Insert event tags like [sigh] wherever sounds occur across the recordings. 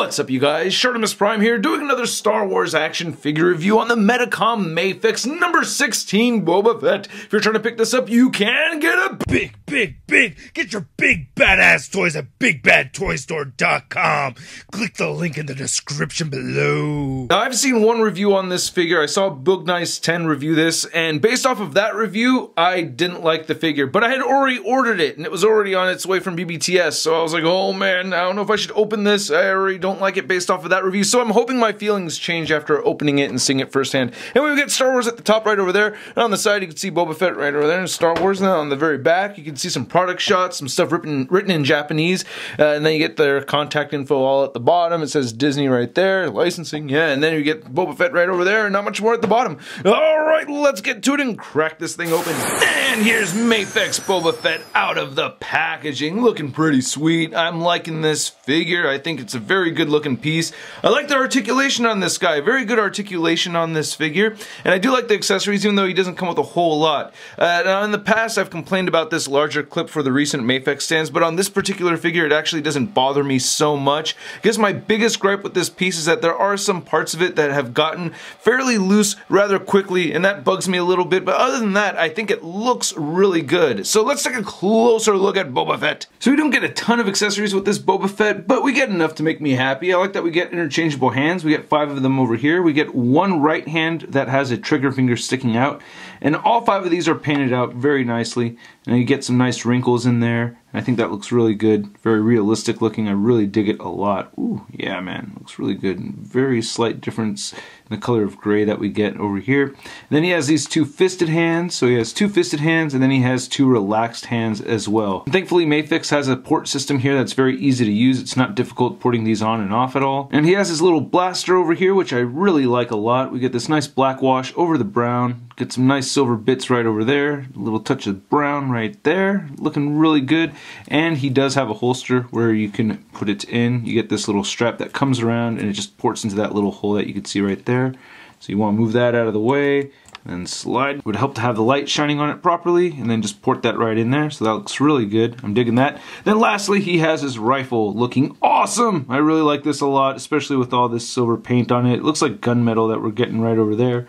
What's up, you guys? Shartimus Prime here, doing another Star Wars action figure review on the Medicom Mafex number 16 Boba Fett. If you're trying to pick this up, you can get a big, big, big. Get your big badass toys at BigBadToyStore.com. Click the link in the description below. Now, I've seen one review on this figure. I saw Boognish10 review this, and based off of that review, I didn't like the figure. But I had already ordered it, and it was already on its way from BBTS, so I was like, oh man, I don't know if I should open this. I already don't like it based off of that review, so I'm hoping my feelings change after opening it and seeing it firsthand. And we get Star Wars at the top right over there, and on the side you can see Boba Fett right over there, and Star Wars. Now on the very back you can see some product shots, some stuff written written in Japanese, uh, and then you get their contact info all at the bottom. It says Disney right there, licensing, yeah, and then you get Boba Fett right over there, and not much more at the bottom. All right, let's get to it and crack this thing open. And here's Mafex Boba Fett out of the packaging, looking pretty sweet. I'm liking this figure. I think it's a very good looking piece. I like the articulation on this guy. Very good articulation on this figure. And I do like the accessories even though he doesn't come with a whole lot. Uh, now in the past I've complained about this larger clip for the recent Mafex stands, but on this particular figure it actually doesn't bother me so much. I guess my biggest gripe with this piece is that there are some parts of it that have gotten fairly loose rather quickly and that bugs me a little bit, but other than that I think it looks really good. So let's take a closer look at Boba Fett. So we don't get a ton of accessories with this Boba Fett, but we get enough to make me happy. I like that we get interchangeable hands. We get five of them over here. We get one right hand that has a trigger finger sticking out. And all five of these are painted out very nicely. And you get some nice wrinkles in there. I think that looks really good. Very realistic looking. I really dig it a lot. Ooh, yeah, man. Looks really good. Very slight difference in the color of gray that we get over here. And then he has these two fisted hands. So he has two fisted hands and then he has two relaxed hands as well. And thankfully, Mafex has a port system here that's very easy to use. It's not difficult porting these on and off at all. And he has his little blaster over here, which I really like a lot. We get this nice black wash over the brown. Get some nice silver bits right over there. A little touch of brown right there. Looking really good. And he does have a holster where you can put it in. You get this little strap that comes around and it just ports into that little hole that you can see right there. So you want to move that out of the way and slide. It would help to have the light shining on it properly and then just port that right in there. So that looks really good. I'm digging that. Then lastly, he has his rifle looking awesome. I really like this a lot, especially with all this silver paint on it. It looks like gunmetal that we're getting right over there.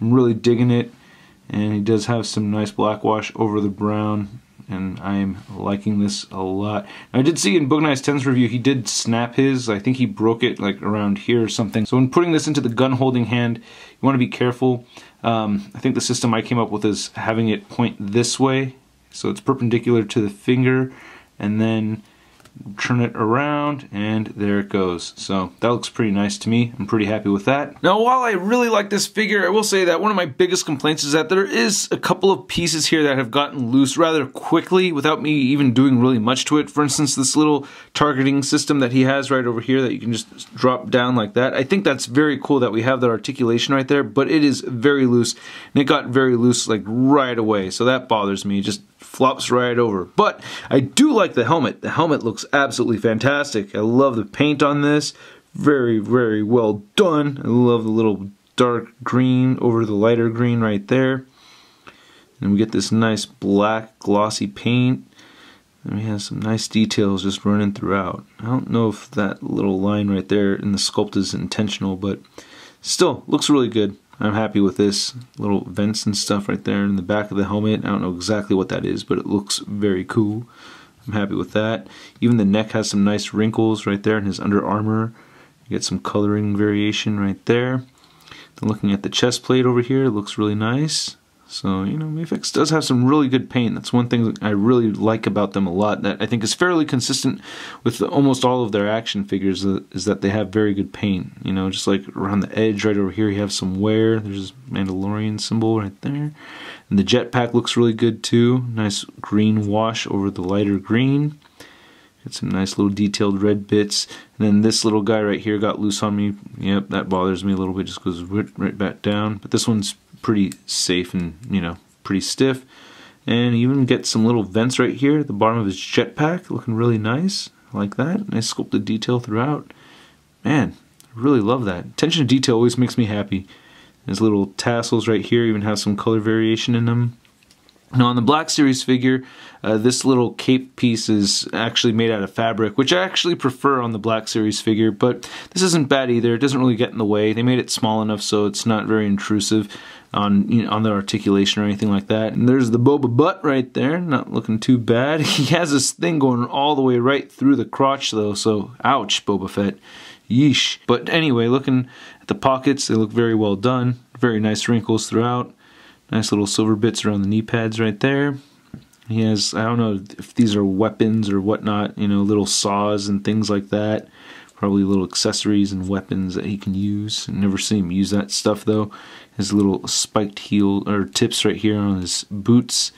I'm really digging it. And he does have some nice black wash over the brown and I'm liking this a lot. I did see in Boognish10's review, he did snap his. I think he broke it like around here or something. So when putting this into the gun holding hand, you want to be careful. Um, I think the system I came up with is having it point this way. So it's perpendicular to the finger and then turn it around and there it goes. So that looks pretty nice to me. I'm pretty happy with that. Now while I really like this figure I will say that one of my biggest complaints is that there is a couple of pieces here that have gotten loose rather quickly without me even doing really much to it. For instance this little targeting system that he has right over here that you can just drop down like that. I think that's very cool that we have that articulation right there but it is very loose and it got very loose like right away. So that bothers me. Just flops right over. But I do like the helmet. The helmet looks absolutely fantastic. I love the paint on this. Very, very well done. I love the little dark green over the lighter green right there. And we get this nice black glossy paint. And we have some nice details just running throughout. I don't know if that little line right there in the sculpt is intentional, but still looks really good. I'm happy with this little vents and stuff right there in the back of the helmet. I don't know exactly what that is, but it looks very cool. I'm happy with that. Even the neck has some nice wrinkles right there in his Under Armour. You get some coloring variation right there. Then looking at the chest plate over here, it looks really nice. So, you know, Mafex does have some really good paint. That's one thing I really like about them a lot that I think is fairly consistent with almost all of their action figures is that they have very good paint. You know, just like around the edge right over here, you have some wear. There's Mandalorian symbol right there. And the jetpack looks really good too. Nice green wash over the lighter green. Got some nice little detailed red bits. And then this little guy right here got loose on me. Yep, that bothers me a little bit. Just goes right back down. But this one's pretty safe and, you know, pretty stiff. And even get some little vents right here at the bottom of his jetpack, looking really nice. like that. Nice sculpted detail throughout. Man, I really love that. Attention to detail always makes me happy. His little tassels right here even have some color variation in them. Now on the Black Series figure, uh, this little cape piece is actually made out of fabric, which I actually prefer on the Black Series figure, but this isn't bad either. It doesn't really get in the way. They made it small enough so it's not very intrusive on you know, on the articulation or anything like that. And there's the Boba butt right there, not looking too bad. [laughs] He has this thing going all the way right through the crotch though, so ouch, Boba Fett. Yeesh. But anyway, looking at the pockets, they look very well done. Very nice wrinkles throughout. Nice little silver bits around the knee pads right there. He has, I don't know if these are weapons or whatnot, you know, little saws and things like that. Probably little accessories and weapons that he can use. never seen him use that stuff though. His little spiked heel or tips right here on his boots.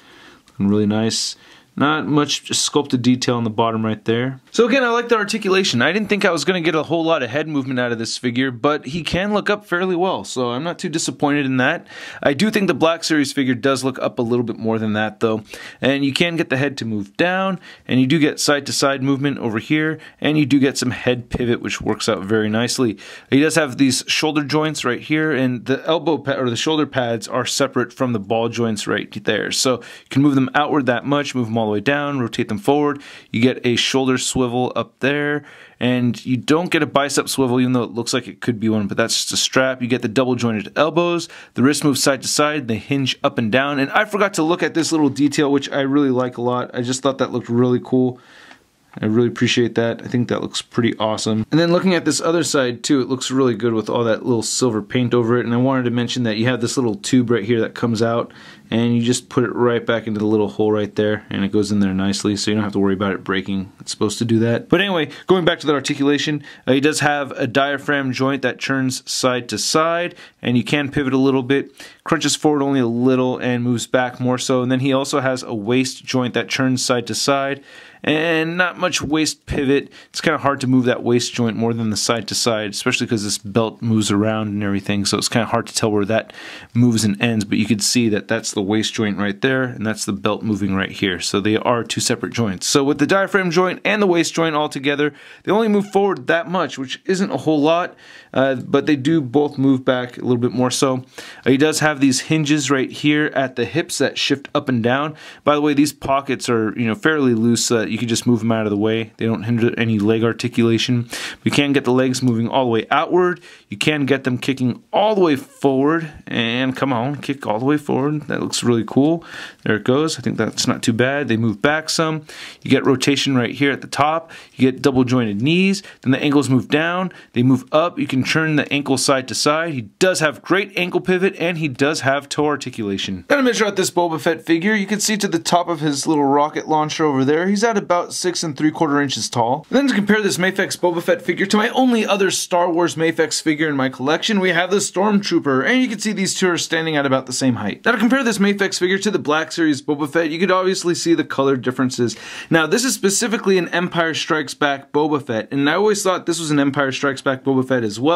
Looking really nice. Not much sculpted detail on the bottom right there. So again, I like the articulation. I didn't think I was going to get a whole lot of head movement out of this figure, but he can look up fairly well, so I'm not too disappointed in that. I do think the Black Series figure does look up a little bit more than that, though. And you can get the head to move down, and you do get side-to-side -side movement over here, and you do get some head pivot, which works out very nicely. He does have these shoulder joints right here, and the elbow pad or the shoulder pads are separate from the ball joints right there. So you can move them outward that much, move them all the way down, rotate them forward. You get a shoulder swivel up there, and you don't get a bicep swivel, even though it looks like it could be one, but that's just a strap. You get the double jointed elbows. The wrist moves side to side. They hinge up and down. And I forgot to look at this little detail, which I really like a lot. I just thought that looked really cool. I really appreciate that. I think that looks pretty awesome. And then looking at this other side too, it looks really good with all that little silver paint over it. And I wanted to mention that you have this little tube right here that comes out and you just put it right back into the little hole right there and it goes in there nicely so you don't have to worry about it breaking. It's supposed to do that. But anyway, going back to the articulation, uh, he does have a diaphragm joint that turns side to side and you can pivot a little bit, crunches forward only a little and moves back more so. And then he also has a waist joint that turns side to side and not much waist pivot. It's kind of hard to move that waist joint more than the side to side, especially because this belt moves around and everything. So it's kind of hard to tell where that moves and ends. But you can see that that's the waist joint right there, and that's the belt moving right here. So they are two separate joints. So with the diaphragm joint and the waist joint all together, they only move forward that much, which isn't a whole lot, uh, but they do both move back a little bit more so. Uh, he does have these hinges right here at the hips that shift up and down. By the way, these pockets are you know fairly loose so that you can just move them out of the way. They don't hinder any leg articulation. You can get the legs moving all the way outward. You can get them kicking all the way forward. And come on, kick all the way forward. That looks really cool. There it goes. I think that's not too bad. They move back some. You get rotation right here at the top. You get double jointed knees. Then the ankles move down. They move up. You can turn the ankle side to side. He does have great ankle pivot and he does have toe articulation. Gonna measure out this Boba Fett figure. You can see to the top of his little rocket launcher over there. He's at about six and three quarter inches tall. And then to compare this Mafex Boba Fett figure to my only other Star Wars Mafex figure in my collection, we have the Stormtrooper. And you can see these two are standing at about the same height. Now to compare this Mafex figure to the Black Series Boba Fett, you could obviously see the color differences. Now this is specifically an Empire Strikes Back Boba Fett, and I always thought this was an Empire Strikes Back Boba Fett as well,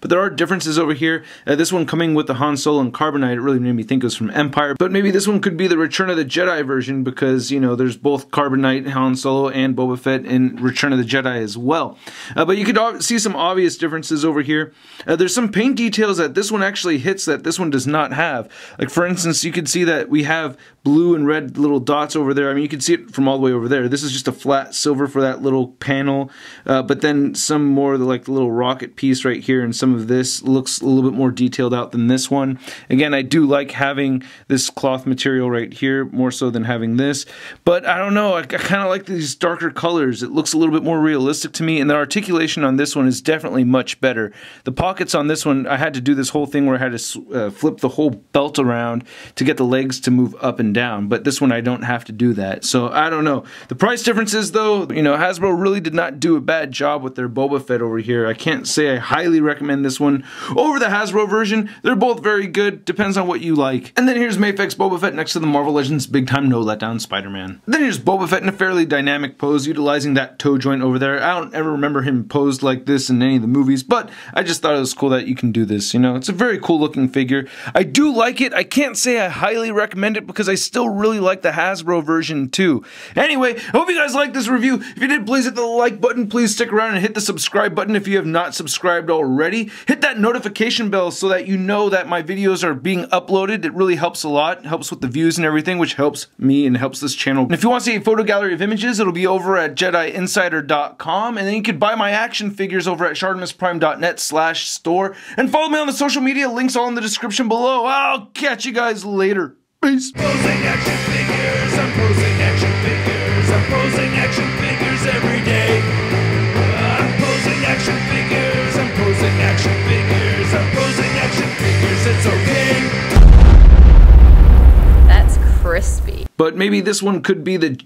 but there are differences over here. Uh, this one coming with the Han Solo and Carbonite, it really made me think it was from Empire, but maybe this one could be the Return of the Jedi version because, you know, there's both Carbonite, Han Solo, and Boba Fett in Return of the Jedi as well. Uh, but you could see some obvious differences over here. Uh, there's some paint details that this one actually hits that this one does not have. Like for instance, you can see that we have blue and red little dots over there. I mean, you can see it from all the way over there. This is just a flat silver for that little panel, uh, but then some more like the little rocket piece right here and some of this looks a little bit more detailed out than this one. Again, I do like having this cloth material right here more so than having this, but I don't know. I, I kind of like these darker colors. It looks a little bit more realistic to me, and the articulation on this one is definitely much better. The pockets on this one, I had to do this whole thing where I had to uh, flip the whole belt around to get the legs to move up and down, but this one I don't have to do that. So I don't know. The price differences though, you know, Hasbro really did not do a bad job with their Boba Fett over here. I can't say I highly recommend this one over the Hasbro version. They're both very good, depends on what you like. And then here's Mafex Boba Fett next to the Marvel Legends Big Time No Letdown Spider-Man. Then here's Boba Fett in a fairly dynamic pose, utilizing that toe joint over there. I don't ever remember him posed like this in any of the movies, but I just thought it was cool that you can do this, you know? It's a very cool looking figure. I do like it. I can't say I highly recommend it because I still really like the Hasbro version too. Anyway, I hope you guys liked this review. If you did, please hit the like button. Please stick around and hit the subscribe button if you have not subscribed already, hit that notification bell so that you know that my videos are being uploaded. It really helps a lot. It helps with the views and everything, which helps me and helps this channel. And if you want to see a photo gallery of images, it'll be over at JediInsider.com. And then you can buy my action figures over at ShartimusPrime.net slash store. And follow me on the social media, links all in the description below. I'll catch you guys later. Peace. Posing action figures, I'm posing action figures, I'm posing action figures every day. I'm posing action figures, I'm posing action figures, I'm posing action figures, it's okay. That's crispy. But maybe this one could be the